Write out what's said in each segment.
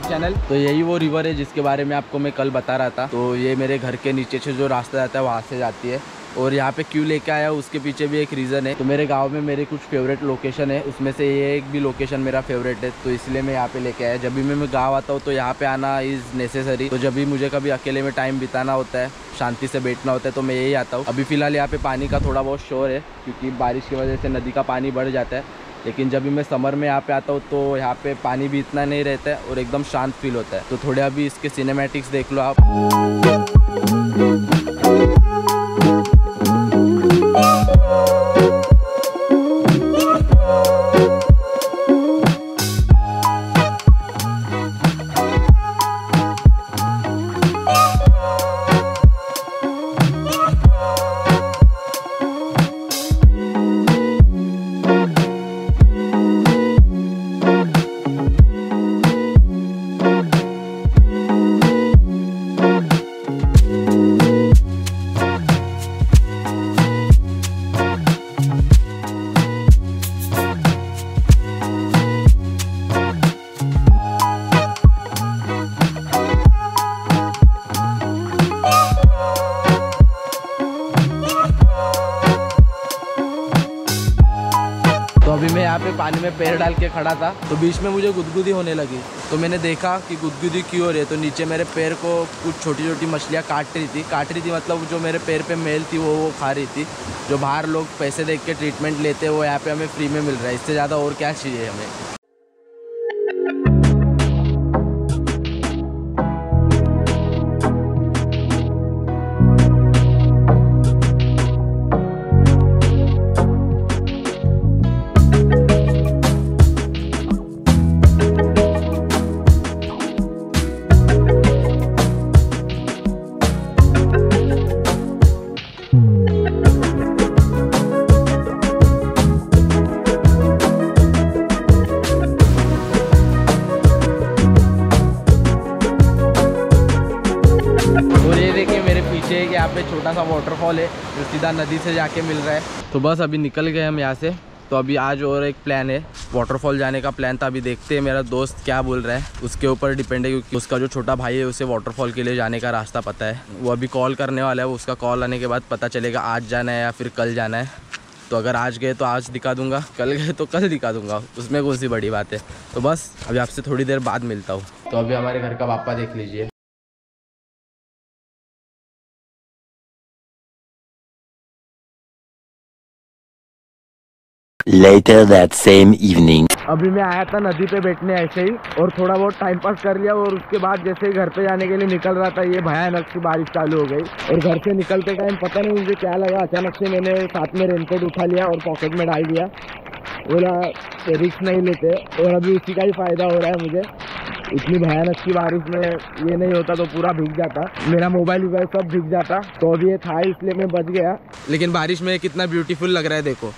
Channel तो यही वो रिवर है जिसके बारे में आपको मैं कल बता रहा था। तो ये मेरे घर के नीचे से जो रास्ता जाता है, वहाँ से जाती है। और यहाँ पे क्यों लेके आया उसके पीछे भी एक रीज़न है। तो मेरे गाँव में मेरे कुछ फेवरेट लोकेशन है, उसमें से ये एक भी लोकेशन मेरा फेवरेट है। तो इसलिए मैं यहाँ पे लेके आया। जब भी मैं गाँव आता हूँ तो यहाँ पे आना इज़ नेसेसरी तो जब भी मुझे कभी अकेले में टाइम बिताना होता है, शांति से बैठना होता है तो मैं यही आता हूँ। अभी फ़िलहाल यहाँ पे पानी का थोड़ा बहुत शोर है, क्योंकि बारिश की वजह से नदी का पानी बढ़ जाता है। लेकिन जब भी मैं समर में यहाँ पे आता हूँ तो यहाँ पे पानी भी इतना नहीं रहता है और एकदम शांत फील होता है। तो थोड़े अभी इसके सिनेमेटिक्स देख लो आप। पानी में पैर डाल के खड़ा था। तो बीच में मुझे गुदगुदी होने लगी। तो मैंने देखा कि गुदगुदी क्यों हो रही है? तो नीचे मेरे पैर को कुछ छोटी छोटी मछलियाँ काट रही थी। काट रही थी मतलब जो मेरे पैर पे मेल थी, वो वो खा रही थी। जो बाहर लोग पैसे देख के ट्रीटमेंट लेते हैं, वो यहाँ पे हमें फ्री में मिल रहा है। इससे ज़्यादा और क्या चाहिए हमें? यहाँ पे छोटा सा वाटरफॉल है, जो सीधा नदी से जाके मिल रहा है। तो बस अभी निकल गए हम यहाँ से। तो अभी आज और एक प्लान है वाटरफॉल जाने का प्लान था। अभी देखते हैं मेरा दोस्त क्या बोल रहा है। उसके ऊपर डिपेंड है, क्योंकि उसका जो छोटा भाई है, उसे वाटरफॉल के लिए जाने का रास्ता पता है। वो अभी कॉल करने वाला है, वो उसका कॉल आने के बाद पता चलेगा, आज जाना है या फिर कल जाना है। तो अगर आज गए तो आज दिखा दूँगा, कल गए तो कल दिखा दूँगा। उसमें कौन सी बड़ी बात है? तो बस, अभी आपसे थोड़ी देर बाद मिलता हूँ। तो अभी हमारे घर का पापा देख लीजिए। Later that same evening. अभी मैं आया था नदी पे बैठने ऐसे ही और थोड़ा बहुत टाइम पास कर लिया और उसके बाद जैसे ही घर पे जाने के लिए निकल रहा था ये भयानक सी बारिश चालू हो गई। और घर से निकलते टाइम पता नहीं मुझे क्या लगा अचानक से मैंने साथ में रेनकोट उठा लिया और पॉकेट में डाल दिया। बोला रिस्क नहीं लेते। और अभी उसी का ही फ़ायदा हो रहा है मुझे। इतनी भयानक की बारिश में ये नहीं होता तो पूरा भीग जाता। मेरा मोबाइल वोबाइल सब भीग जाता। तो अभी ये था इसलिए मैं बच गया। लेकिन बारिश में कितना ब्यूटीफुल लग रहा है देखो।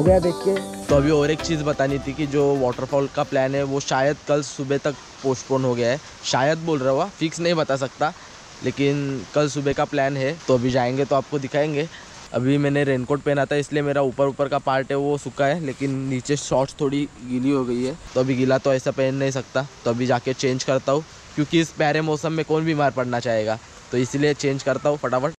और एक चीज़ बतानी थी कि जो वाटरफॉल का प्लान है, वो शायद कल सुबह तक पोस्टपोन हो गया है। शायद बोल रहा हुआ फिक्स नहीं बता सकता, लेकिन कल सुबह का प्लान है तो अभी जाएँगे तो आपको दिखाएँगे। अभी मैंने रेनकोट पहना था, इसलिए मेरा ऊपर ऊपर का पार्ट है, वो सूखा है, लेकिन नीचे शॉर्ट्स थोड़ी गीली हो गई है। तो अभी गीला तो ऐसा पहन नहीं सकता तो अभी जाके चेंज करता हूँ, क्योंकि इस प्यारे मौसम में कौन बीमार पड़ना चाहेगा। तो इसलिए चेंज करता हूँ फटाफट।